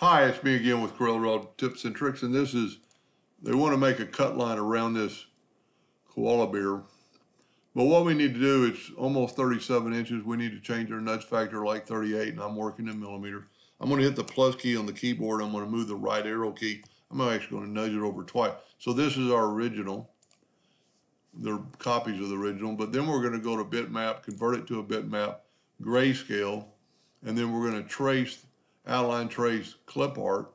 Hi, it's me again with Corel Draw Tips and Tricks, and this is, they want to make a cut line around this koala bear. But what we need to do, it's almost 37 inches, we need to change our nudge factor like 38, and I'm working in millimeters. I'm going to hit the plus key on the keyboard, I'm going to move the right arrow key. I'm actually going to nudge it over twice. So this is our original. They're copies of the original, but then we're going to go to bitmap, convert it to a bitmap, grayscale, and then we're going to trace outline trace clip art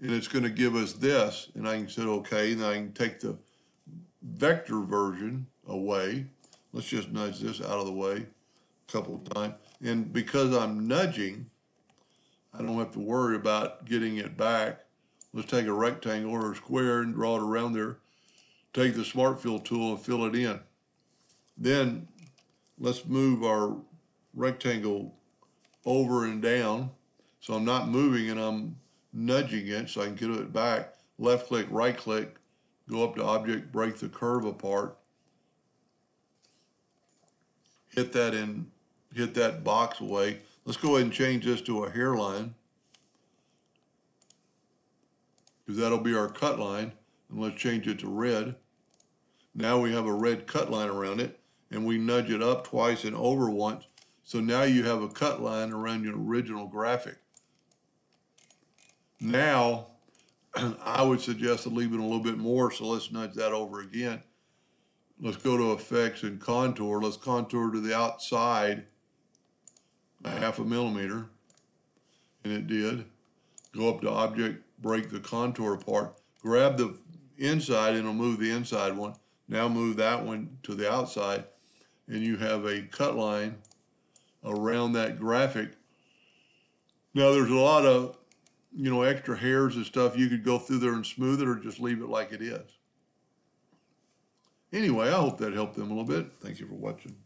and it's going to give us this and I can say okay and I can take the vector version away. Let's just nudge this out of the way a couple of times. And because I'm nudging I don't have to worry about getting it back. Let's take a rectangle or a square and draw it around there. Take the smart fill tool and fill it in. Then let's move our rectangle over and down so I'm not moving and I'm nudging it so I can get it back. Left click, right click, go up to object, break the curve apart. Hit that in, hit that box away. Let's go ahead and change this to a hairline. Because that'll be our cut line. And let's change it to red. Now we have a red cut line around it. And we nudge it up twice and over once. So now you have a cut line around your original graphic. Now, I would suggest it a little bit more, so let's nudge that over again. Let's go to effects and contour. Let's contour to the outside a half a millimeter, and it did. Go up to object, break the contour apart. Grab the inside and it'll move the inside one. Now move that one to the outside, and you have a cut line around that graphic. Now there's a lot of you know, extra hairs and stuff, you could go through there and smooth it or just leave it like it is. Anyway, I hope that helped them a little bit. Thank you for watching.